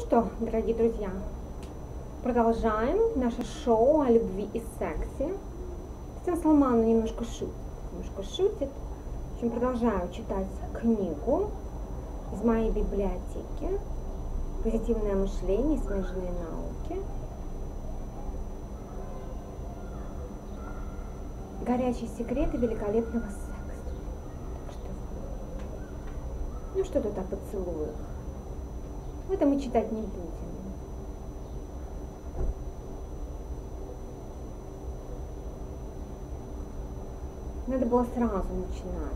что, дорогие друзья, продолжаем наше шоу о любви и сексе. Хотя Салман немножко шутит, немножко шутит. В общем, продолжаю читать книгу из моей библиотеки «Позитивное мышление и смежные науки». Горячие секреты великолепного секса. Так что, ну что тут о поцелуях? Это мы читать не будем. Надо было сразу начинать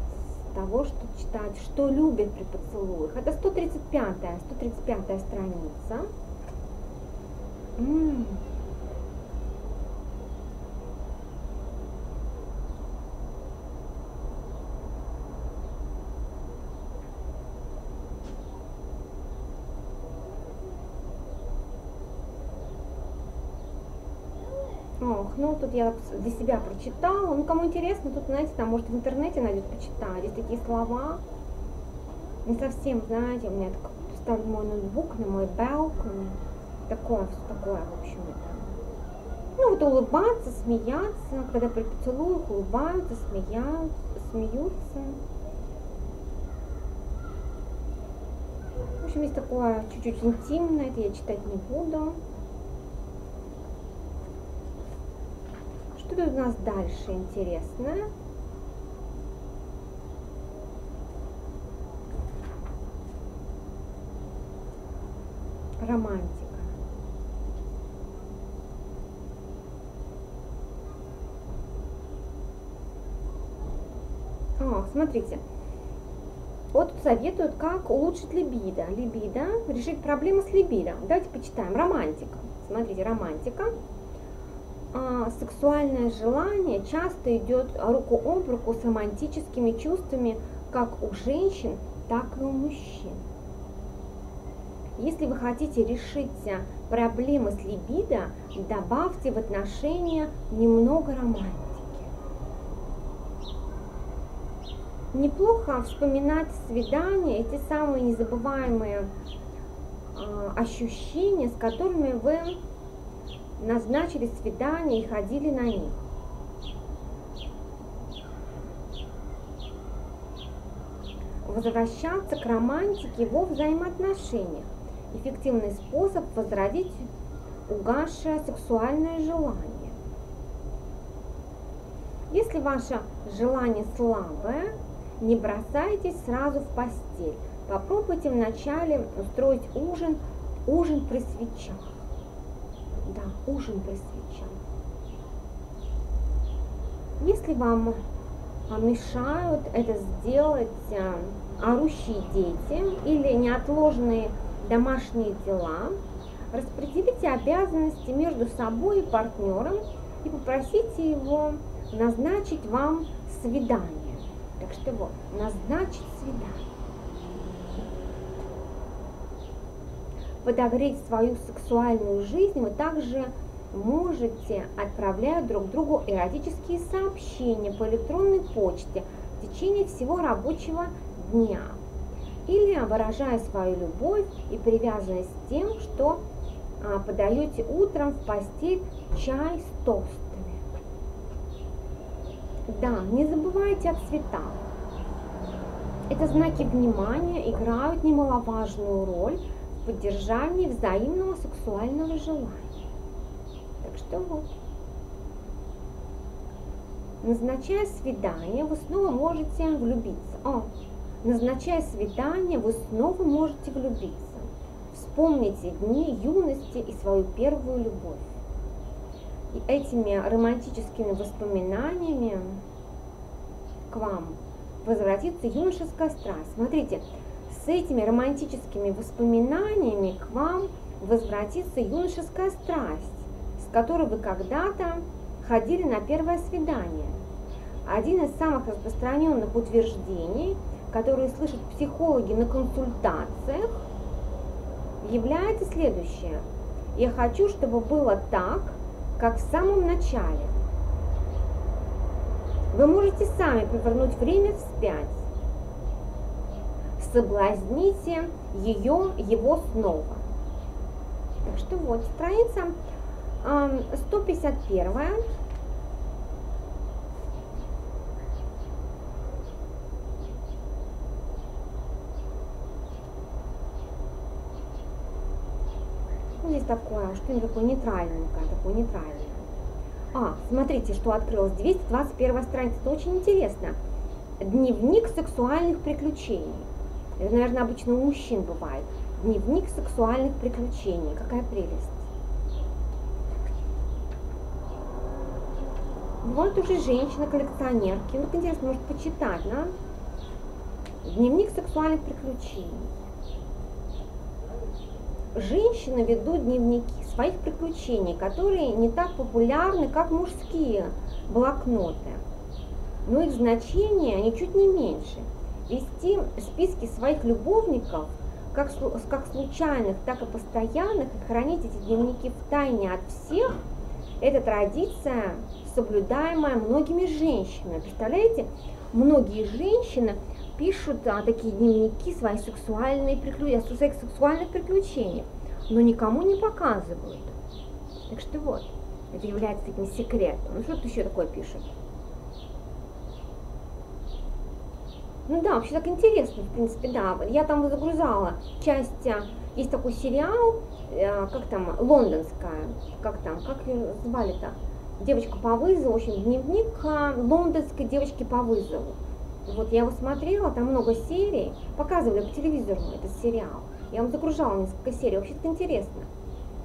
с того, что читать, что любят при поцелуях. Это 135-я, 135 страница. М-м. Ох, ну тут я для себя прочитала. Ну, кому интересно, тут, знаете, там, может, в интернете найдет почитать. Здесь такие слова. Не совсем, знаете, у меня так ставлю мой ноутбук на мой балкон. Такое, все такое, в общем. Ну, вот улыбаться, смеяться, когда при поцелуях улыбаются, смеются, смеются. В общем, есть такое чуть-чуть интимное, это я читать не буду. Что тут у нас дальше интересное? Романтика. О, смотрите. Вот тут советуют, как улучшить либидо. Либидо, решить проблемы с либидо. Давайте почитаем. Романтика. Смотрите, романтика а, сексуальное желание часто идет руку об руку с романтическими чувствами как у женщин, так и у мужчин. Если вы хотите решить проблемы с либидо, добавьте в отношения немного романтики. Неплохо вспоминать свидания, эти самые незабываемые э, ощущения, с которыми вы назначили свидания и ходили на них. Возвращаться к романтике во взаимоотношениях. Эффективный способ возродить угасшее сексуальное желание. Если ваше желание слабое, не бросайтесь сразу в постель. Попробуйте вначале устроить ужин, ужин при свечах да, ужин свечах. Если вам мешают это сделать а, орущие дети или неотложные домашние дела, распределите обязанности между собой и партнером и попросите его назначить вам свидание. Так что вот, назначить свидание. Подогреть свою сексуальную жизнь, вы также можете отправлять друг другу эротические сообщения по электронной почте в течение всего рабочего дня. Или выражая свою любовь и привязанность тем, что а, подаете утром в постель чай с тостами. Да, не забывайте о цветах. Это знаки внимания играют немаловажную роль поддержании взаимного сексуального желания. Так что вот. Назначая свидание, вы снова можете влюбиться. О, назначая свидание, вы снова можете влюбиться. Вспомните дни юности и свою первую любовь. И этими романтическими воспоминаниями к вам возвратится юношеская страсть. Смотрите, с этими романтическими воспоминаниями к вам возвратится юношеская страсть, с которой вы когда-то ходили на первое свидание. Один из самых распространенных утверждений, которые слышат психологи на консультациях, является следующее. Я хочу, чтобы было так, как в самом начале. Вы можете сами повернуть время вспять соблазните ее, его снова. Так что вот, страница 151. Ну, здесь такое, что-нибудь такое нейтральненькое, такое нейтральное. А, смотрите, что открылось. 221 страница. Это очень интересно. Дневник сексуальных приключений. Наверное, обычно у мужчин бывает. Дневник сексуальных приключений. Какая прелесть. Бывают уже женщины-коллекционерки. Вот интересно, может почитать, да? Дневник сексуальных приключений. Женщины ведут дневники своих приключений, которые не так популярны, как мужские блокноты. Но их значение ничуть не меньше. Вести списки своих любовников, как, как случайных, так и постоянных, и хранить эти дневники в тайне от всех, это традиция, соблюдаемая многими женщинами. Представляете, многие женщины пишут а, такие дневники свои сексуальные приключения, своих сексуальных приключений, но никому не показывают. Так что вот, это является таким секретом. Ну что тут еще такое пишут? Ну да, вообще так интересно, в принципе, да. Я там загрузала часть, а, есть такой сериал, э, как там, лондонская, как там, как ее звали-то? Девочка по вызову, в общем, дневник а, лондонской девочки по вызову. Вот я его смотрела, там много серий, показывали по телевизору этот сериал. Я вам загружала несколько серий, вообще-то интересно.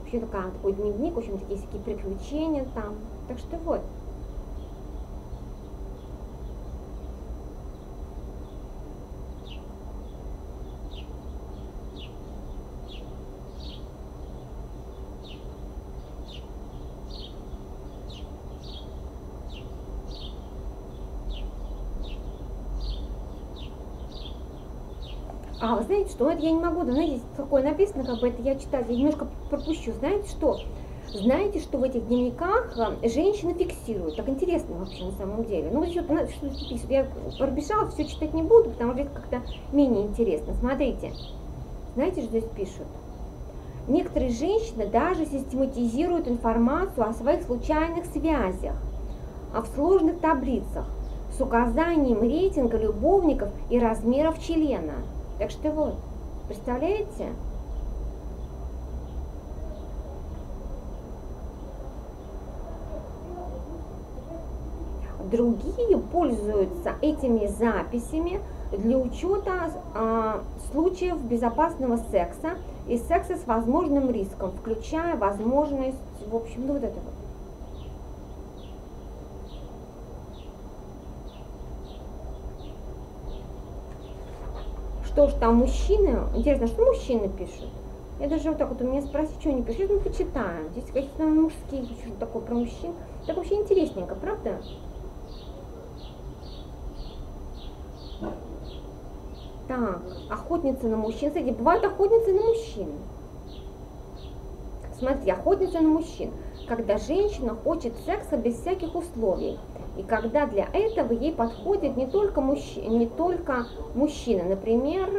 Вообще такая, такой дневник, в общем, такие всякие приключения там. Так что вот. А, вы знаете что, это я не могу, да, знаете, такое написано, как бы это я читаю, я немножко пропущу. Знаете что? Знаете, что в этих дневниках э, женщины фиксируют? Так интересно вообще на самом деле. Ну, еще, что пишут, я пробежала, все читать не буду, потому что это как-то менее интересно. Смотрите, знаете, что здесь пишут? Некоторые женщины даже систематизируют информацию о своих случайных связях, а в сложных таблицах с указанием рейтинга любовников и размеров члена. Так что вот, представляете? Другие пользуются этими записями для учета а, случаев безопасного секса и секса с возможным риском, включая возможность, в общем, ну вот это вот. Что ж там мужчины? Интересно, что мужчины пишут? Я даже вот так вот у меня спросить, что они пишут, мы почитаем. Здесь какие-то мужские, что такое про мужчин. Так вообще интересненько, правда? Так, охотница на мужчин. Смотрите, бывают охотницы на мужчин. Смотрите, охотница на мужчин. Когда женщина хочет секса без всяких условий. И когда для этого ей подходит не только, мужч... не только мужчина, например,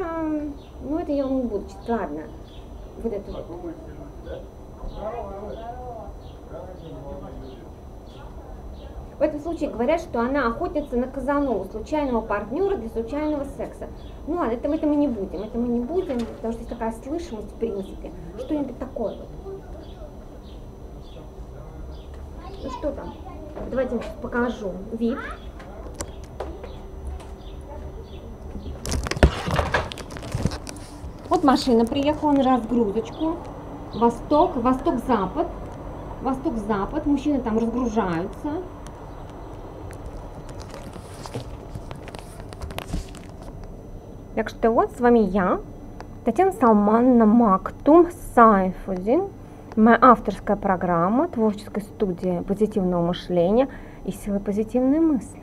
ну это я не буду читать, ладно, вот это вот. В этом случае говорят, что она охотница на казанову, случайного партнера для случайного секса. Ну ладно, это, это мы не будем, это мы не будем, потому что есть такая слышимость в принципе. Что-нибудь такое вот. Ну что там? Давайте покажу вид. Вот машина приехала на разгрузочку. Восток, восток-запад. Восток-запад. Мужчины там разгружаются. Так что вот с вами я, Татьяна Салмановна Мактум Сайфудин. Моя авторская программа творческой студии позитивного мышления и силы позитивной мысли.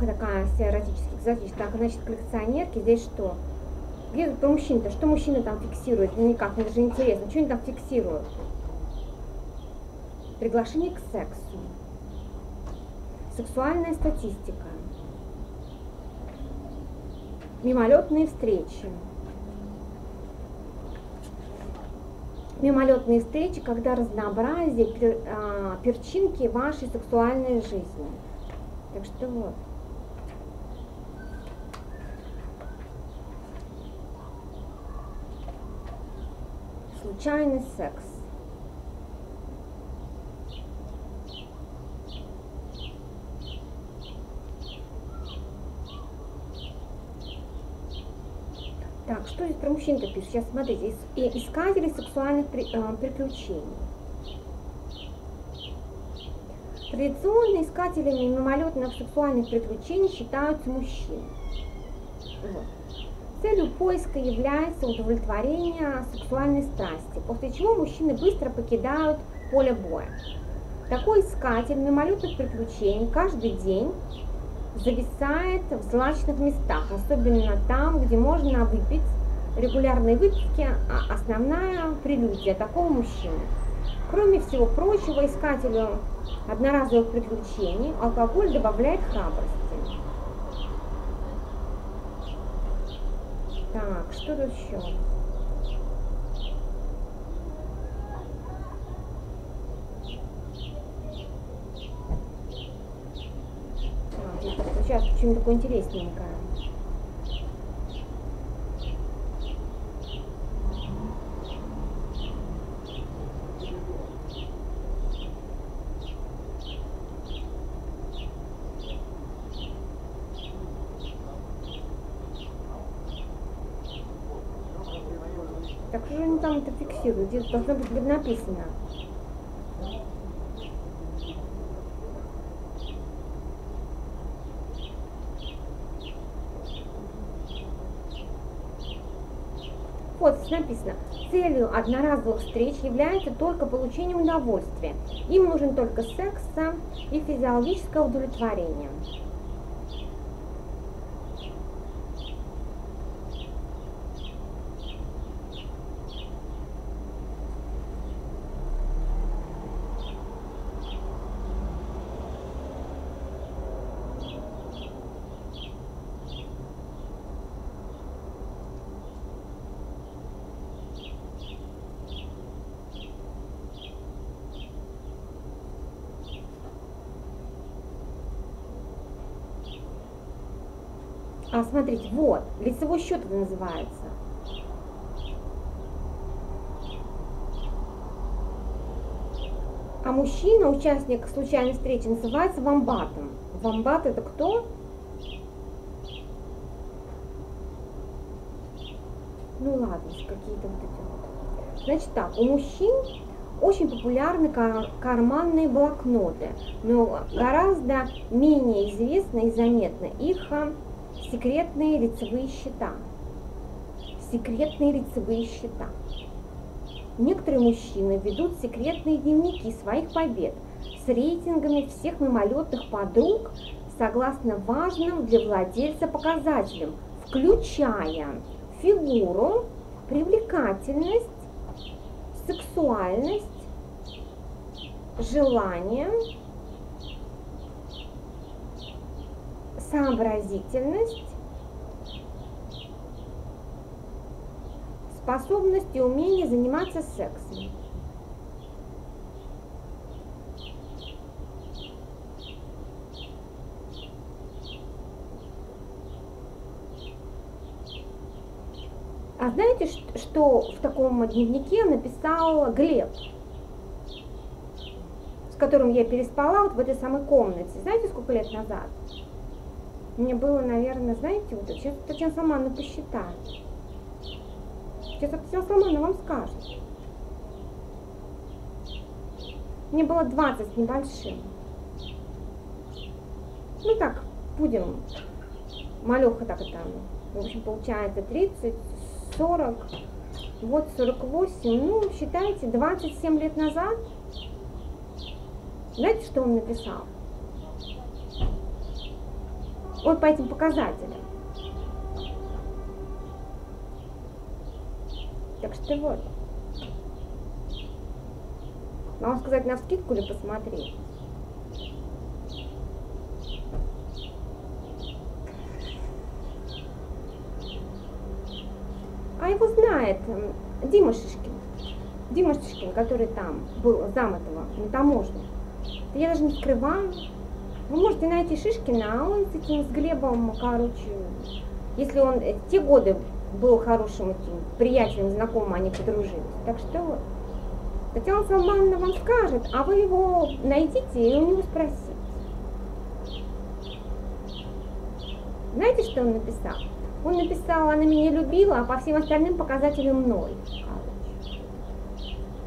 Ах, такая вся эротически экзотичная. Так, значит, коллекционерки здесь что? Где тут про мужчин-то? Что мужчины там фиксируют? Ну никак, мне даже интересно. Что они там фиксируют? Приглашение к сексу. Сексуальная статистика. Мимолетные встречи. Мимолетные встречи, когда разнообразие а, перчинки вашей сексуальной жизни. Так что вот. Случайный секс. Так, что здесь про мужчин-то пишет? Сейчас смотрите, искатели сексуальных э, приключений. Традиционно искателями мимолетных сексуальных приключений считаются мужчины. Вот. Целью поиска является удовлетворение сексуальной страсти, после чего мужчины быстро покидают поле боя. Такой искатель мимолетных приключений каждый день зависает в злачных местах, особенно там, где можно выпить. Регулярные выпивки – основная прелюдия такого мужчины. Кроме всего прочего, искателю одноразовых приключений алкоголь добавляет храбрости. Так, что тут еще? Сейчас что-нибудь такое интересненькое. Так что же они там Здесь должно быть написано. Вот написано, целью одноразовых встреч является только получение удовольствия. Им нужен только секс и физиологическое удовлетворение. А, смотрите, вот, лицевой счет называется. А мужчина, участник случайной встречи, называется вамбатом. Вамбат это кто? Ну ладно, какие-то вот эти вот. Значит так, у мужчин очень популярны кар карманные блокноты, но гораздо менее известны и заметны их а, секретные лицевые счета. Секретные лицевые счета. Некоторые мужчины ведут секретные дневники своих побед с рейтингами всех мимолетных подруг согласно важным для владельца показателям, включая фигуру, привлекательность, сексуальность, желание, сообразительность, способность и умение заниматься сексом. А знаете, что в таком дневнике написал Глеб, с которым я переспала вот в этой самой комнате? Знаете, сколько лет назад? Мне было, наверное, знаете, вот сейчас Татьяна Самановна посчитает. Сейчас Татьяна Самановна вам скажет. Мне было 20 с небольшим. Ну так, будем. Малеха так это. В общем, получается 30, 40, вот 48. Ну, считайте, 27 лет назад. Знаете, что он написал? Вот по этим показателям. Так что вот. Вам сказать на скидку или посмотреть? А его знает Дима Шишкин. Дима Шишкин, который там был зам этого на таможне. я даже не скрываю. Вы можете найти Шишкина, а он с этим, с Глебом, короче, если он э, те годы был хорошим этим приятелем, знакомым, они подружились. Так что. Татьяна Салмановна вам скажет, а вы его найдите и у него спросите. Знаете, что он написал? Он написал, она меня любила, а по всем остальным показателям ноль.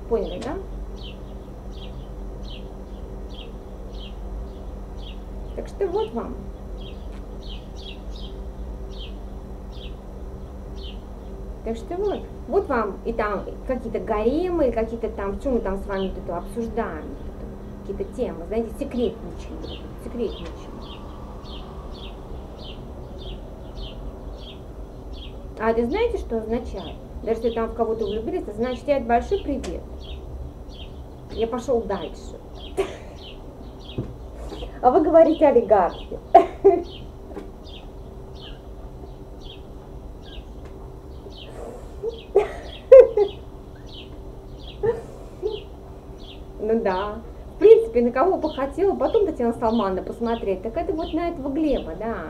Поняли, да? Так что вот вам. Так что вот, вот вам и там какие-то гаремы, какие-то там, что мы там с вами тут обсуждаем, какие-то темы, знаете, секретничаем, секретничаем. А это знаете, что означает? Даже если там в кого-то влюбились, это значит, я большой привет. Я пошел дальше. А вы говорите олигархи. Ну да. В принципе, на кого бы хотела потом Татьяна Салмана посмотреть, так это вот на этого Глеба, да.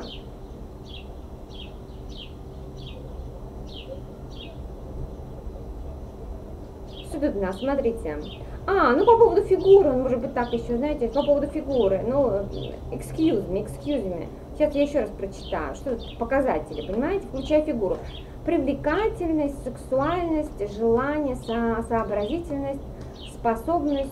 Нас, смотрите. А, ну по поводу фигуры, он может быть так еще, знаете, по поводу фигуры. Ну, excuse me, excuse me. Сейчас я еще раз прочитаю. Что показатели, понимаете, включая фигуру. Привлекательность, сексуальность, желание, со сообразительность, способность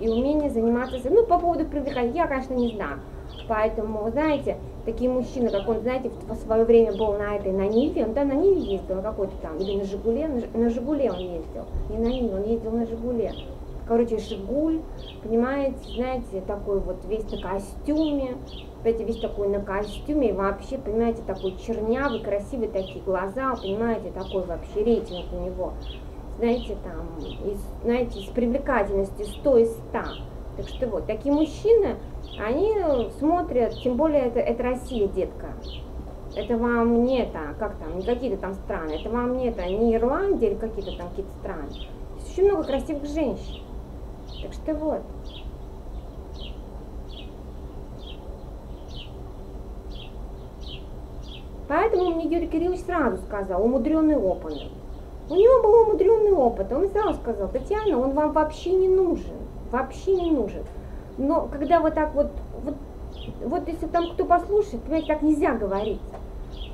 и умение заниматься... Ну, по поводу привлекательности, я, конечно, не знаю. Поэтому, знаете, такие мужчины, как он, знаете, в свое время был на этой, на Ниве, он там на Ниве ездил, на какой-то там, или на Жигуле, на, на Жигуле он ездил, не на Ниве, он ездил на Жигуле. Короче, Жигуль, понимаете, знаете, такой вот весь на костюме, понимаете, весь такой на костюме, и вообще, понимаете, такой чернявый, красивый такие глаза, понимаете, такой вообще рейтинг у него, знаете, там, из, знаете, с привлекательностью 100 из 100. Так что вот, такие мужчины, они смотрят, тем более это, это Россия, детка. Это вам не это, как там, не какие-то там страны, это вам не это, не Ирландия или какие-то там какие-то страны. Есть очень много красивых женщин. Так что вот. Поэтому мне Юрий Кириллович сразу сказал, умудренный опыт. У него был умудренный опыт. Он сразу сказал, Татьяна, он вам вообще не нужен. Вообще не нужен. Но когда вот так вот, вот, вот если там кто послушает, понимаете, так нельзя говорить.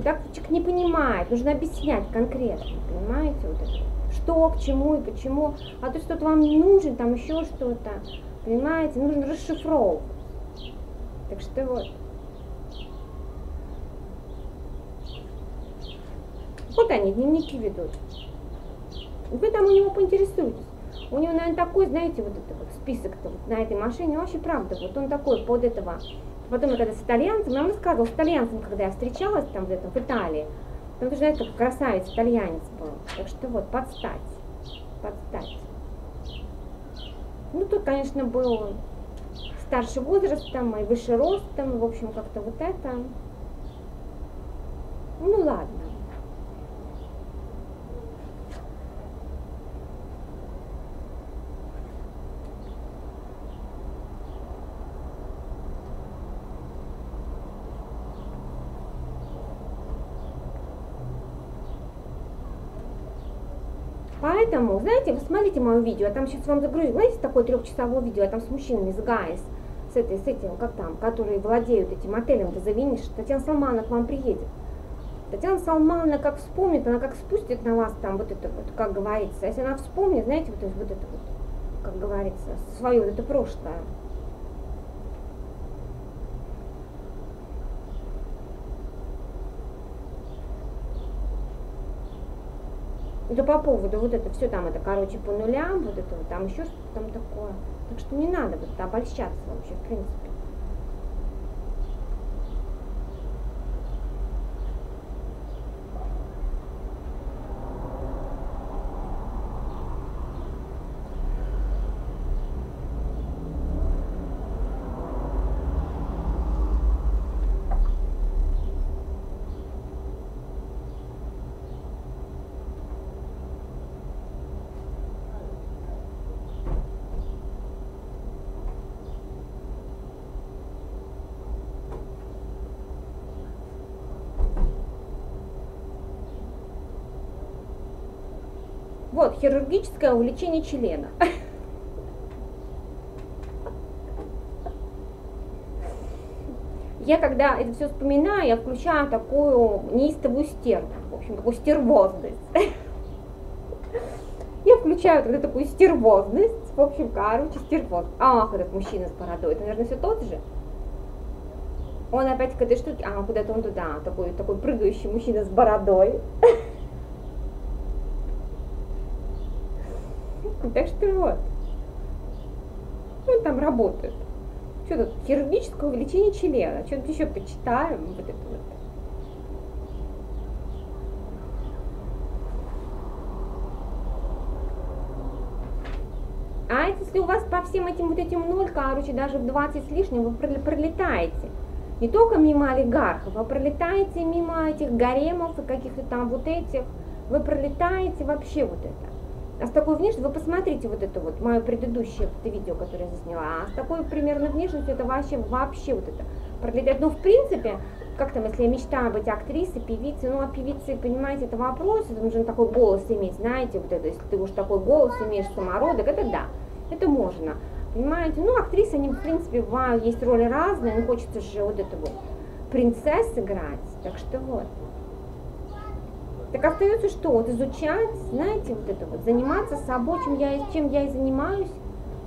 Так человек не понимает, нужно объяснять конкретно, понимаете, вот это. Что, к чему и почему. А то что-то вам не нужен, там еще что-то, понимаете, нужно расшифровывать. Так что вот. Вот они дневники ведут. Вы там у него поинтересуетесь. У него, наверное, такой, знаете, вот это вот список-то вот на этой машине, вообще правда, вот он такой под этого. Потом я когда с итальянцем, нам рассказывал, с итальянцем, когда я встречалась там в этом, в Италии, там тоже, знаете, как красавец итальянец был. Так что вот, подстать, подстать. Ну, тут, конечно, был старше возрастом и выше ростом, в общем, как-то вот это. Ну, ладно. Поэтому, знаете, вы смотрите мое видео, я там сейчас вам загрузил, знаете, такое трехчасовое видео, я там с мужчинами, с Гайс, с этой, с этим, как там, которые владеют этим отелем, ты завинишь, Татьяна Салмана к вам приедет. Татьяна Салмановна как вспомнит, она как спустит на вас там вот это вот, как говорится, если она вспомнит, знаете, вот, вот это вот, как говорится, свое вот это прошлое, Это по поводу вот это все там, это, короче, по нулям, вот это вот, там еще что-то там такое. Так что не надо вот обольщаться вообще, в принципе. Вот, хирургическое увеличение члена. Я когда это все вспоминаю, я включаю такую неистовую стерву, в общем, такую стервозность. Я включаю тогда такую стервозность, в общем, короче, стервоз. Ах, этот мужчина с бородой, это, наверное, все тот же. Он опять к этой штуке, а, куда-то он туда, такой, такой прыгающий мужчина с бородой. Так что вот. Он там работает. Что тут? Хирургическое увеличение члена. Что-то еще почитаем. Вот это вот. А если у вас по всем этим вот этим ноль, короче, даже в 20 с лишним, вы пролетаете. Не только мимо олигархов, вы пролетаете мимо этих гаремов и каких-то там вот этих. Вы пролетаете вообще вот это. А с такой внешностью, вы посмотрите вот это вот, мое предыдущее это видео, которое я засняла, а с такой примерно внешностью это вообще, вообще вот это пролетает. Ну, в принципе, как там, если я мечтаю быть актрисой, певицей, ну, а певицы, понимаете, это вопрос, это нужно такой голос иметь, знаете, вот это, если ты уж такой голос имеешь, самородок, это да, это можно, понимаете, ну, актрисы, они, в принципе, бывают, есть роли разные, но хочется же вот это вот принцесс играть, так что вот. Так остается что? Вот изучать, знаете, вот это вот, заниматься собой, чем я, чем я и занимаюсь.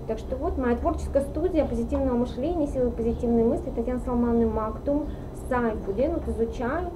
Так что вот моя творческая студия позитивного мышления, силы позитивной мысли, Татьяна Салмановна Мактум, сайт, вот изучаю